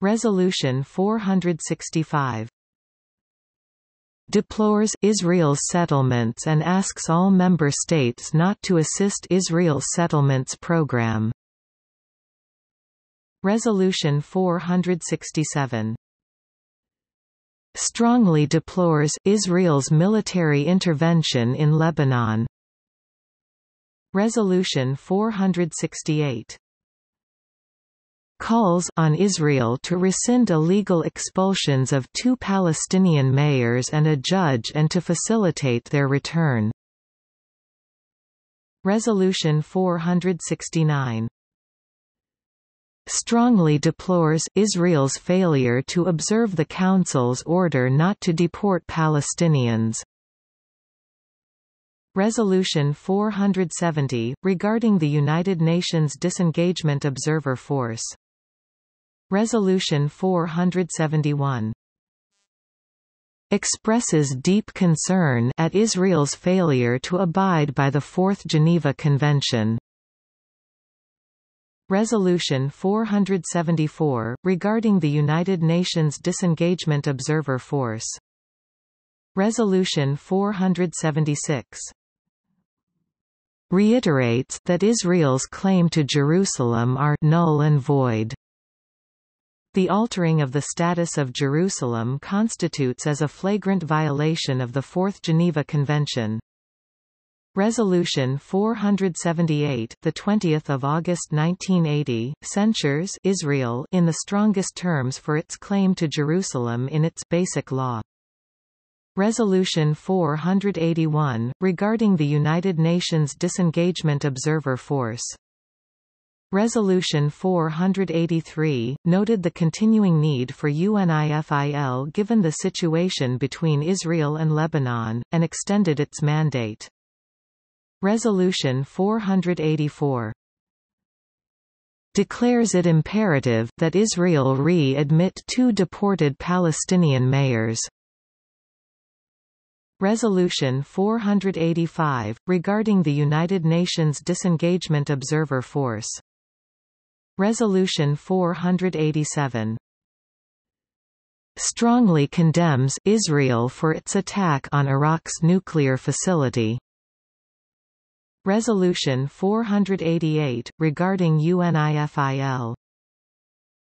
[SPEAKER 1] Resolution 465 deplores Israel's settlements and asks all member states not to assist Israel's settlements program. Resolution 467 strongly deplores Israel's military intervention in Lebanon. Resolution 468 calls on Israel to rescind illegal expulsions of two Palestinian mayors and a judge and to facilitate their return. Resolution 469 strongly deplores Israel's failure to observe the Council's order not to deport Palestinians. Resolution 470, regarding the United Nations Disengagement Observer Force Resolution 471 expresses deep concern at Israel's failure to abide by the Fourth Geneva Convention. Resolution 474, regarding the United Nations Disengagement Observer Force. Resolution 476 reiterates that Israel's claim to Jerusalem are null and void. The altering of the status of Jerusalem constitutes as a flagrant violation of the Fourth Geneva Convention. Resolution 478, the 20th of August 1980, censures Israel in the strongest terms for its claim to Jerusalem in its basic law. Resolution 481, regarding the United Nations Disengagement Observer Force Resolution 483, noted the continuing need for UNIFIL given the situation between Israel and Lebanon, and extended its mandate. Resolution 484 declares it imperative that Israel re-admit two deported Palestinian mayors. Resolution 485, regarding the United Nations Disengagement Observer Force Resolution 487 strongly condemns Israel for its attack on Iraq's nuclear facility. Resolution 488, regarding UNIFIL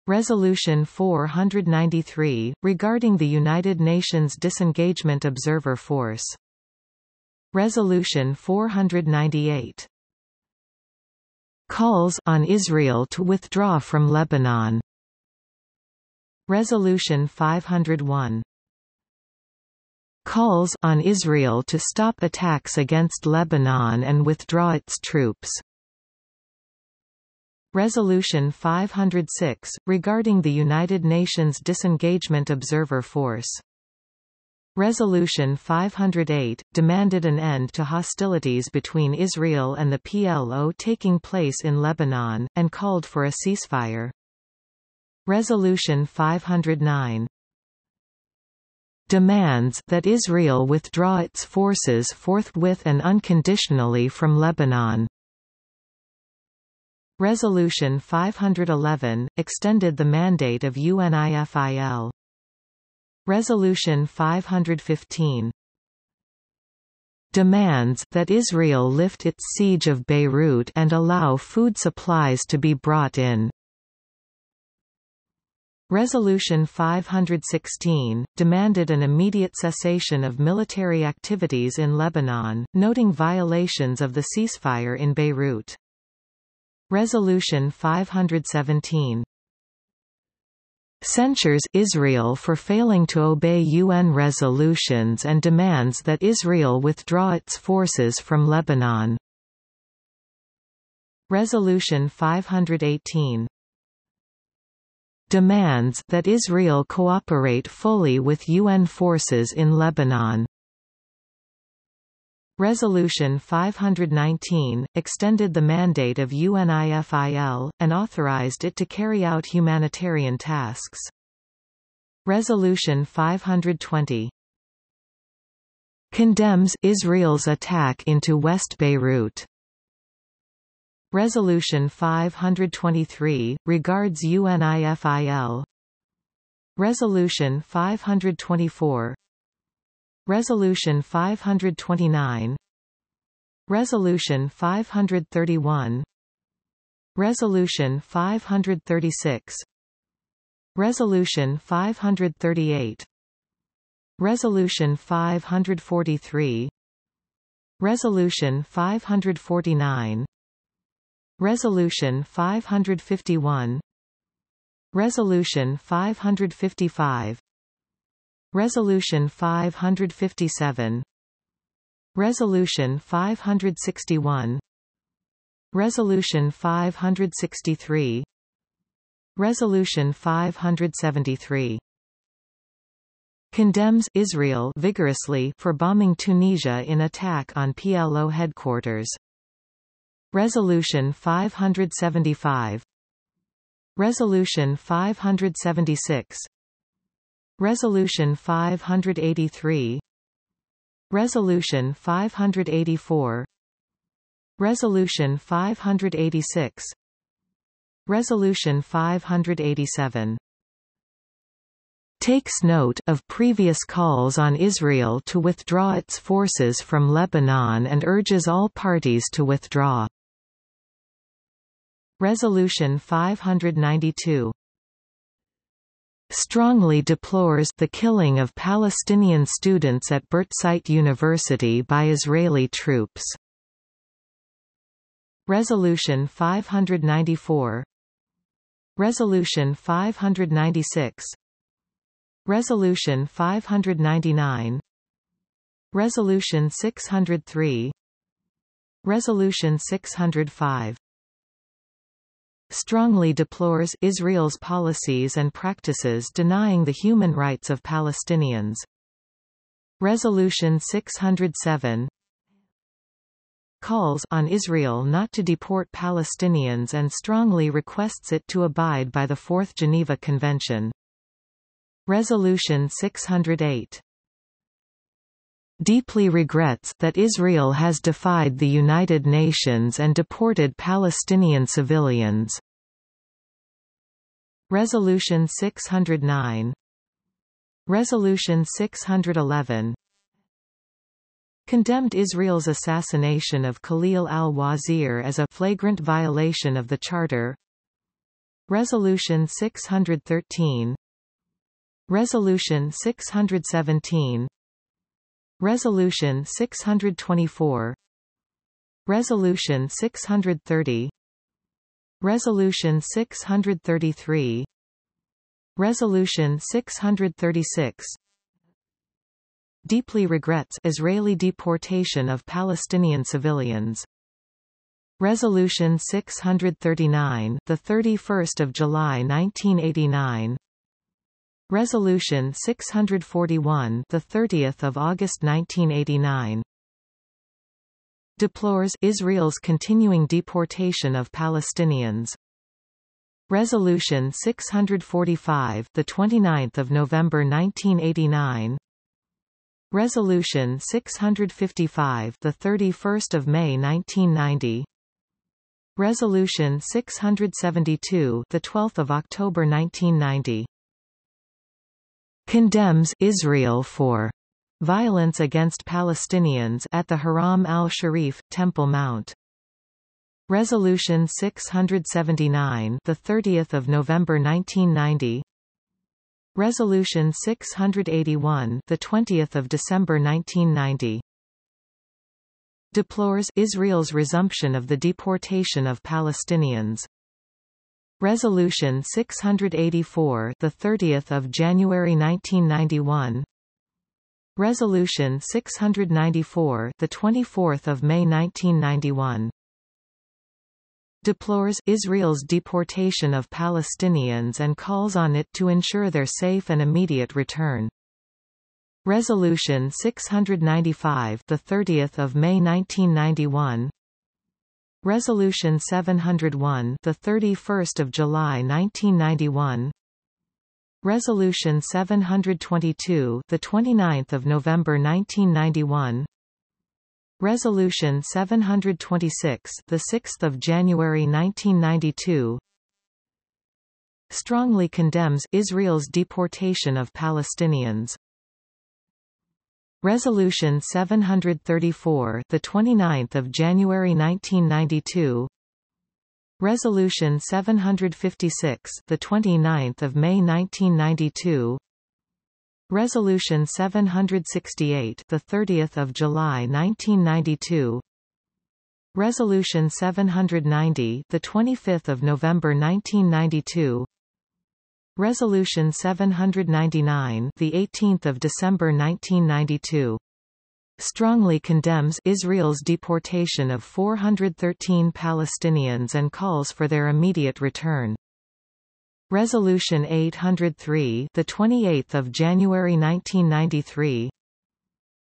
[SPEAKER 1] Resolution 493, regarding the United Nations Disengagement Observer Force. Resolution 498. Calls on Israel to withdraw from Lebanon. Resolution 501. Calls on Israel to stop attacks against Lebanon and withdraw its troops. Resolution 506, regarding the United Nations Disengagement Observer Force. Resolution 508, demanded an end to hostilities between Israel and the PLO taking place in Lebanon, and called for a ceasefire. Resolution 509 demands that Israel withdraw its forces forthwith and unconditionally from Lebanon. Resolution 511, extended the mandate of UNIFIL. Resolution 515 demands that Israel lift its siege of Beirut and allow food supplies to be brought in. Resolution 516, demanded an immediate cessation of military activities in Lebanon, noting violations of the ceasefire in Beirut. Resolution 517 censures Israel for failing to obey UN resolutions and demands that Israel withdraw its forces from Lebanon. Resolution 518 demands that Israel cooperate fully with UN forces in Lebanon. Resolution 519, extended the mandate of UNIFIL, and authorized it to carry out humanitarian tasks. Resolution 520 condemns Israel's attack into West Beirut. Resolution 523, regards UNIFIL Resolution 524 Resolution 529 Resolution 531 Resolution 536 Resolution 538 Resolution 543 Resolution 549 Resolution 551 Resolution 555 Resolution 557 Resolution 561 Resolution 563 Resolution 573 condemns Israel vigorously for bombing Tunisia in attack on PLO headquarters. Resolution 575 Resolution 576 Resolution 583 Resolution 584 Resolution 586 Resolution 587 takes note of previous calls on Israel to withdraw its forces from Lebanon and urges all parties to withdraw. Resolution 592 strongly deplores the killing of Palestinian students at Birzeit University by Israeli troops. Resolution 594 Resolution 596 Resolution 599 Resolution 603 Resolution 605 strongly deplores Israel's policies and practices denying the human rights of Palestinians. Resolution 607 calls on Israel not to deport Palestinians and strongly requests it to abide by the Fourth Geneva Convention. Resolution 608 deeply regrets that Israel has defied the United Nations and deported Palestinian civilians. Resolution 609 Resolution 611 condemned Israel's assassination of Khalil al-Wazir as a flagrant violation of the Charter. Resolution 613 Resolution 617 Resolution 624 Resolution 630 Resolution 633 Resolution 636 Deeply regrets Israeli deportation of Palestinian civilians. Resolution 639, the 31st of July 1989. Resolution 641, the 30th of August 1989. Deplores Israel's continuing deportation of Palestinians. Resolution 645, the 29th of November 1989. Resolution 655, the 31st of May 1990. Resolution 672, the 12th of October 1990, condemns Israel for violence against Palestinians at the Haram al-Sharif Temple Mount. Resolution 679, the 30th of November 1990. Resolution 681, the 20th of December 1990 deplores Israel's resumption of the deportation of Palestinians. Resolution 684, the 30th of January 1991. Resolution 694, the 24th of May 1991. Deplores Israel's deportation of Palestinians and calls on it to ensure their safe and immediate return. Resolution 695, the 30th of May 1991. Resolution 701, the 31st of July 1991. Resolution 722, the 29th of November 1991. Resolution 726, the 6th of January 1992 strongly condemns Israel's deportation of Palestinians. Resolution 734, the 29th of January 1992. Resolution 756, the 29th of May 1992. Resolution 768, the 30th of July 1992. Resolution 790, the 25th of November 1992. Resolution 799, the 18th of December 1992, strongly condemns Israel's deportation of 413 Palestinians and calls for their immediate return. Resolution 803, the 28th of January 1993.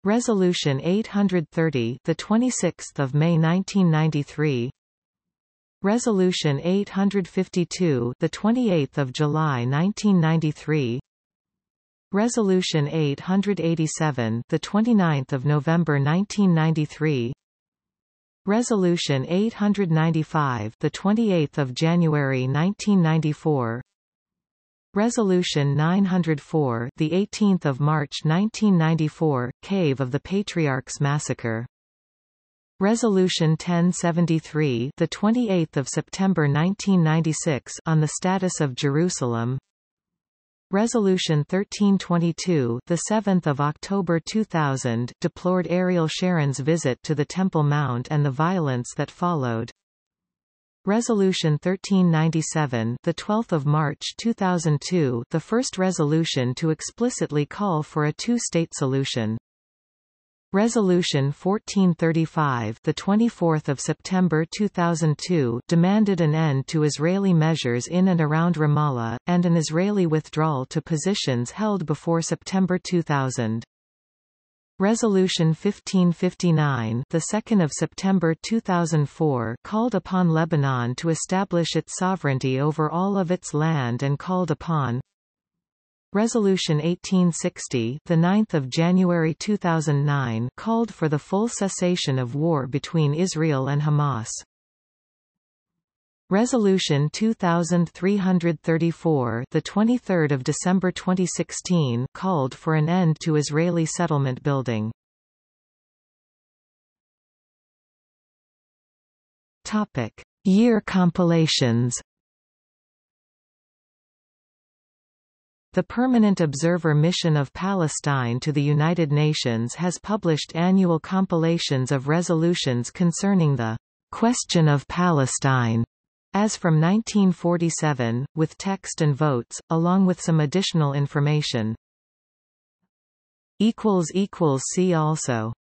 [SPEAKER 1] Resolution 830, the 26th of May 1993. Resolution 852, the 28th of July 1993. Resolution 887, the 29th of November 1993. Resolution 895, the 28th of January 1994. Resolution 904, the 18th of March 1994, Cave of the Patriarchs massacre. Resolution 1073, the 28th of September 1996, on the status of Jerusalem. Resolution 1322, the 7th of October 2000, deplored Ariel Sharon's visit to the Temple Mount and the violence that followed. Resolution 1397, the 12th of March 2002, the first resolution to explicitly call for a two-state solution. Resolution 1435, the 24th of September 2002, demanded an end to Israeli measures in and around Ramallah and an Israeli withdrawal to positions held before September 2000. Resolution 1559, the 2nd of September 2004, called upon Lebanon to establish its sovereignty over all of its land and called upon Resolution 1860, the 9th of January 2009, called for the full cessation of war between Israel and Hamas. Resolution 2334, the 23rd of December 2016, called for an end to Israeli settlement building. Topic: Year compilations The Permanent Observer Mission of Palestine to the United Nations has published annual compilations of resolutions concerning the question of Palestine as from 1947, with text and votes, along with some additional information. See also